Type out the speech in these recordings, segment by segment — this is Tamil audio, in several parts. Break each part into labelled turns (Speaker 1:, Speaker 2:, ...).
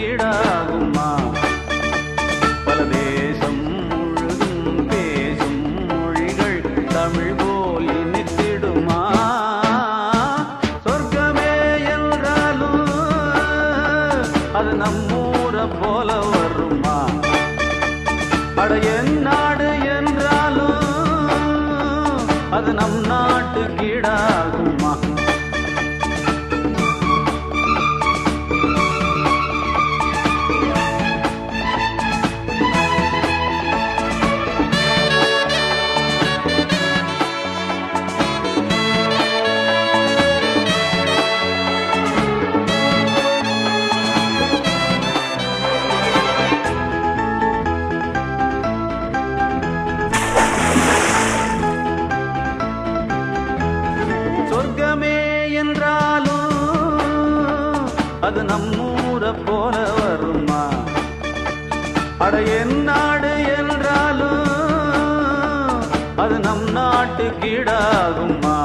Speaker 1: கீடாகுமா பல தேசம் முழுதும் பேசும் மொழிகள் தமிழ் போல் இனித்திடுமா சொர்க்கமே என்றாலும் அது நம்மூர போல வருமா? அட என் நாடு என்றாலும் அது நம் நாட்டு கீடாகுமா என்றாலும் அது நம்மூர போல வருமா? அட என் நாடு என்றாலும் அது நம் நாட்டு கீடாகுமா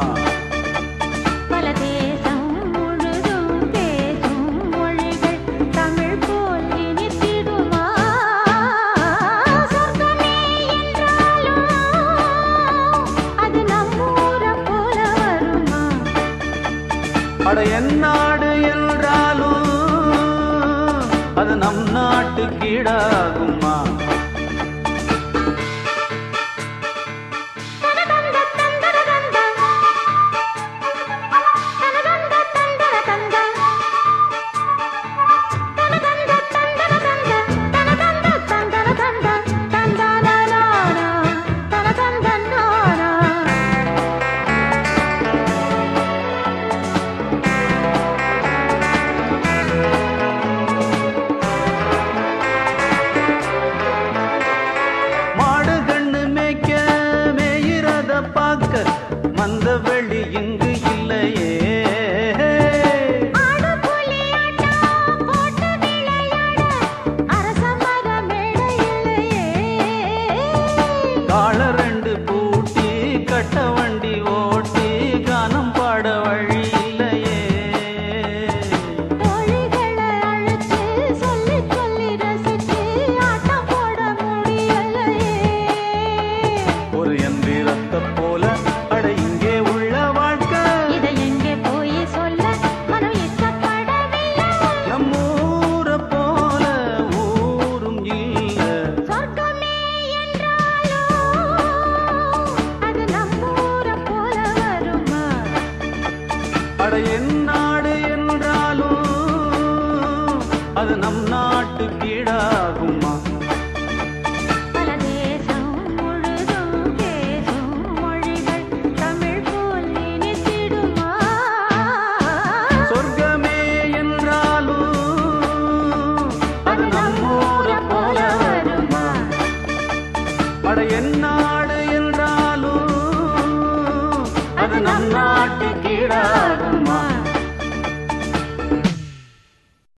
Speaker 1: அட என் நாடு என்றாலும் அது நம் நாட்டு பார்க்க மந்த வெளி இங்கு இல்லையே. கால ரெண்டு பூட்டி கட்ட வண்டி ஓட்டி அட என் நாடு என்றாலும் அது நம் நாட்டு கீழாகுமா அது நம் நாட்டுக்கிடாதுமா